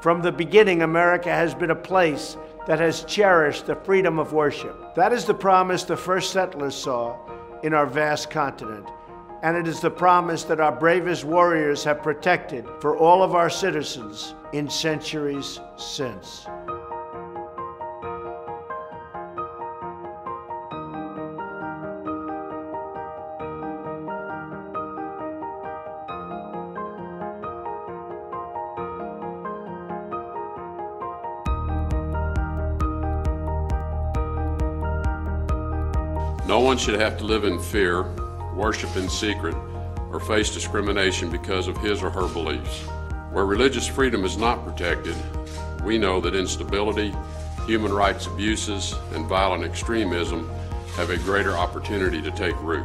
From the beginning, America has been a place that has cherished the freedom of worship. That is the promise the first settlers saw in our vast continent. And it is the promise that our bravest warriors have protected for all of our citizens in centuries since. No one should have to live in fear, worship in secret, or face discrimination because of his or her beliefs. Where religious freedom is not protected, we know that instability, human rights abuses, and violent extremism have a greater opportunity to take root.